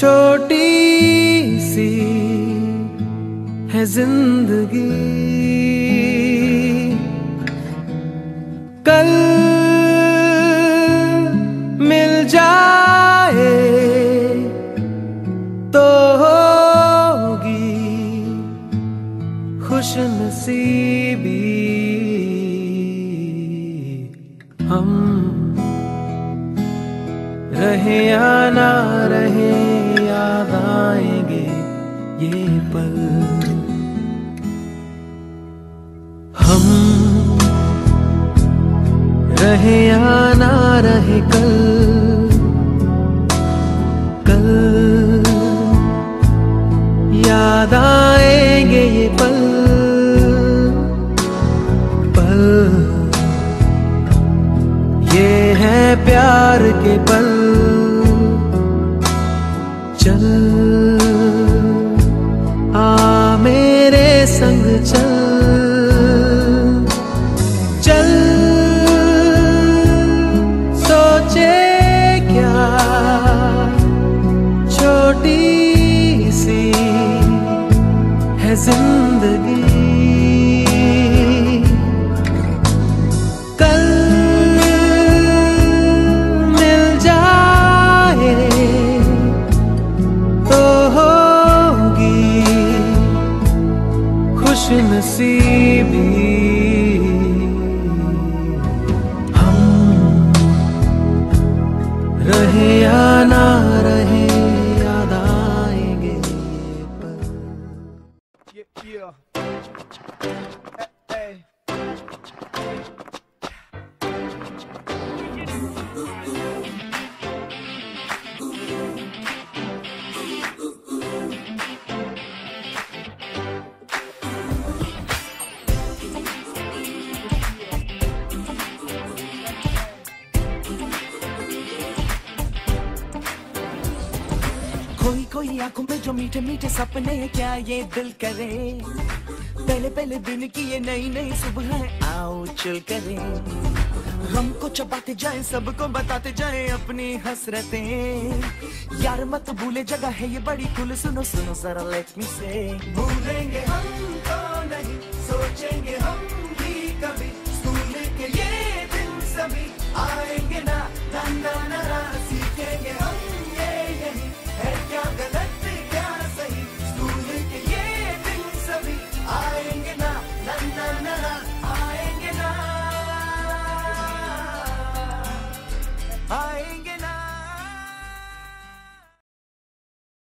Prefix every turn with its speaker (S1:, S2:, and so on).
S1: छोटी सी है ज़िंदगी। कल मिल जाए तो होगी खुश नसीबी हम रहे या ना रहे रहे या ना रहे कल कल। याद आएँगे ये पल पल। ये है प्यार के पल। चल। खुश नसीबी हम रहे या ना रहे याद आएँगे ये
S2: कोई कोई आँखों में जो मीठे मीठे सपने क्या ये दिल करे? पहले पहले दिन की ये नई नई सुबह आओ चल करे। हमको चबाते जाए, सबको बताते जाए अपनी हसरतें। यार मत भूले, जगह है ये बड़ी कुल सुनो सुनो जरा लेट मी से भूलेंगे हम तो नहीं, सोचेंगे हम भी कभी।